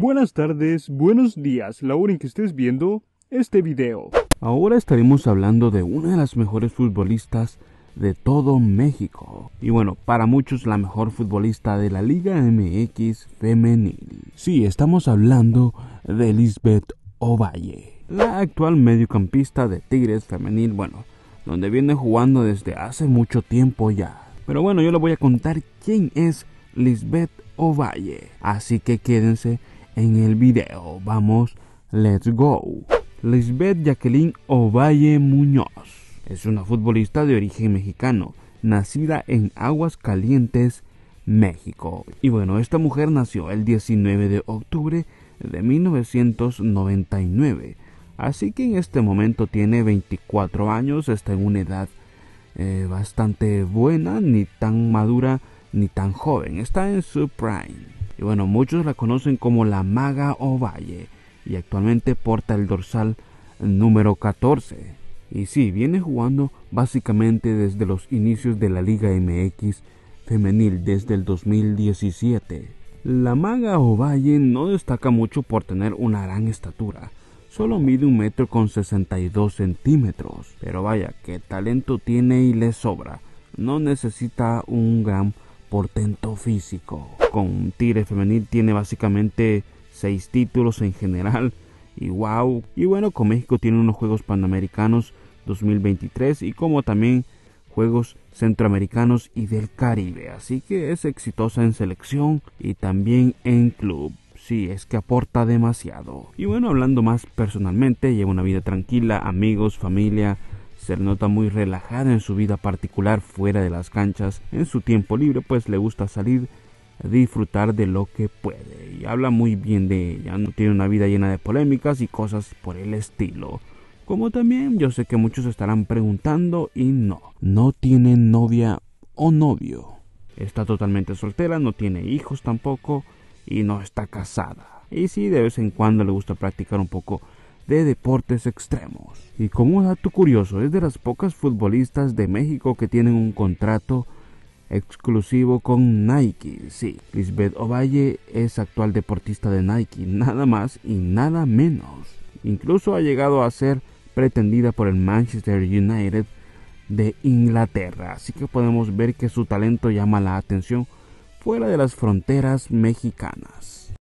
Buenas tardes, buenos días, la hora en que estés viendo este video. Ahora estaremos hablando de una de las mejores futbolistas de todo México. Y bueno, para muchos la mejor futbolista de la Liga MX femenil. Sí, estamos hablando de Lisbeth Ovalle, la actual mediocampista de Tigres femenil, bueno, donde viene jugando desde hace mucho tiempo ya. Pero bueno, yo les voy a contar quién es Lisbeth Ovalle. Así que quédense en el video. Vamos, let's go. Lisbeth Jacqueline Ovalle Muñoz es una futbolista de origen mexicano, nacida en Aguas Calientes, México. Y bueno, esta mujer nació el 19 de octubre de 1999. Así que en este momento tiene 24 años, está en una edad eh, bastante buena, ni tan madura ni tan joven, está en su prime. Y bueno, muchos la conocen como la Maga Ovalle y actualmente porta el dorsal número 14. Y sí, viene jugando básicamente desde los inicios de la Liga MX femenil desde el 2017. La Maga Ovalle no destaca mucho por tener una gran estatura, solo mide un metro con 62 centímetros, pero vaya, qué talento tiene y le sobra, no necesita un gran portento físico. Con Tigre Femenil tiene básicamente 6 títulos en general y wow. Y bueno, con México tiene unos Juegos Panamericanos 2023 y como también Juegos Centroamericanos y del Caribe. Así que es exitosa en selección y también en club. Sí, es que aporta demasiado. Y bueno, hablando más personalmente, lleva una vida tranquila, amigos, familia, se nota muy relajada en su vida particular fuera de las canchas. En su tiempo libre pues le gusta salir disfrutar de lo que puede. Y habla muy bien de ella. No tiene una vida llena de polémicas y cosas por el estilo. Como también yo sé que muchos estarán preguntando y no. No tiene novia o novio. Está totalmente soltera, no tiene hijos tampoco y no está casada. Y sí, de vez en cuando le gusta practicar un poco de deportes extremos. Y como dato curioso, es de las pocas futbolistas de México que tienen un contrato exclusivo con Nike. Sí, Lisbeth Ovalle es actual deportista de Nike, nada más y nada menos. Incluso ha llegado a ser pretendida por el Manchester United de Inglaterra, así que podemos ver que su talento llama la atención fuera de las fronteras mexicanas.